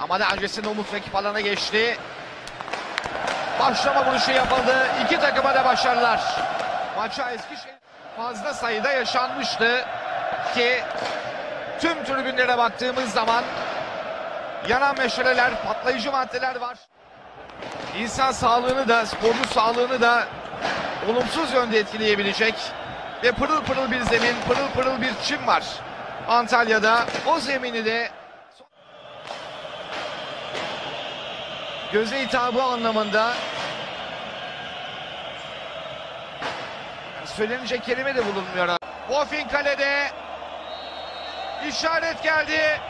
Ama daha öncesinde Umut rakip alana geçti. Başlama vuruşu yapıldı. İki takıma da başarılar. Maça Eskişehir fazla sayıda yaşanmıştı ki tüm tribünlere baktığımız zaman yanan meşaleler, patlayıcı maddeler var. İnsan sağlığını da, sporcu sağlığını da olumsuz yönde etkileyebilecek ve pırıl pırıl bir zemin, pırıl pırıl bir çim var Antalya'da. O zemini de göze hitabı anlamında söylenecek kelime de bulunmuyor. Bofin kalede işaret geldi.